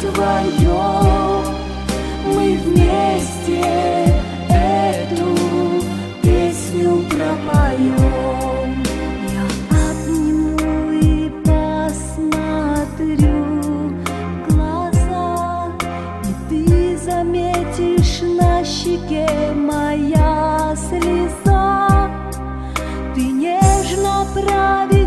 Твое, мы вместе эту песню пропоем. Я обниму и посмотрю глаза, и ты заметишь на щеке моя слеза. Ты нежно правишь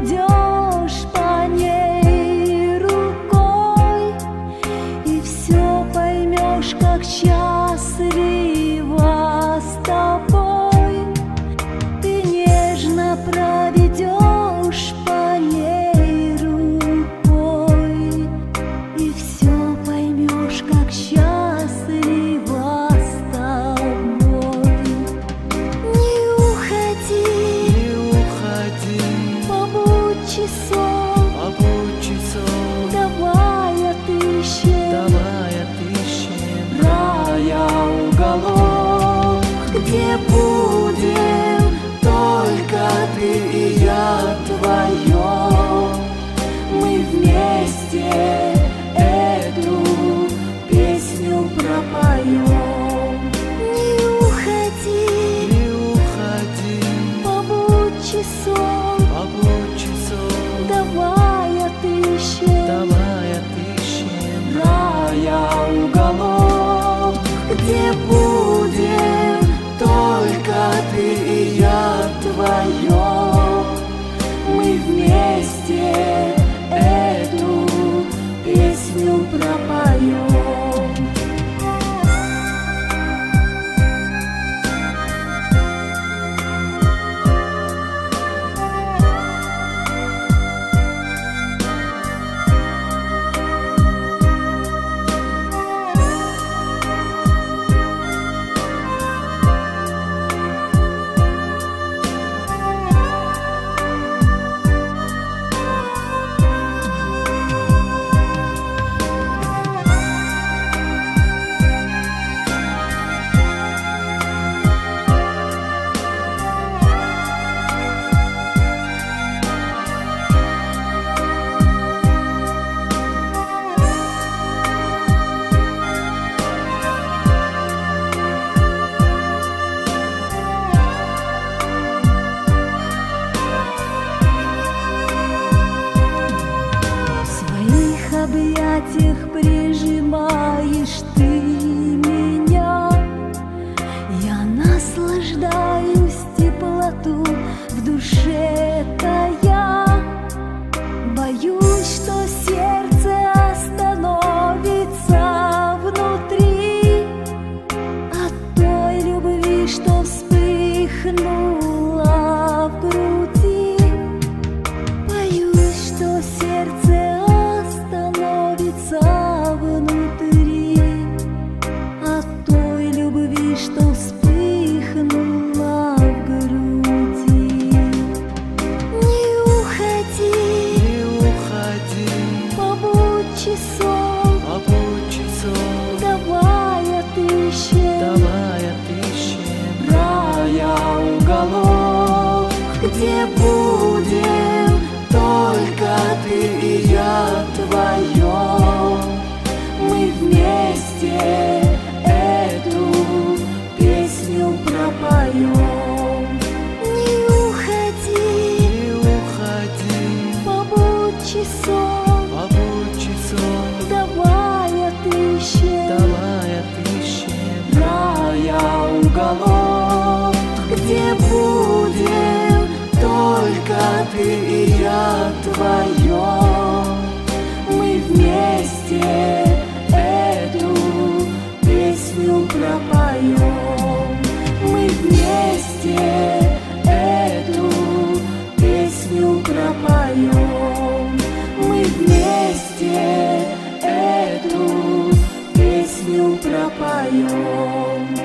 где будем только ты и я вдвоем. Мы вместе эту песню пропадем. объятиях при что успел. Сон, Побудь часов, давай отыщем давай отыщем Рая уголок, где будем только ты и я твоем. Мы вместе эту песню пропоем. Вместе эту песню пропоем.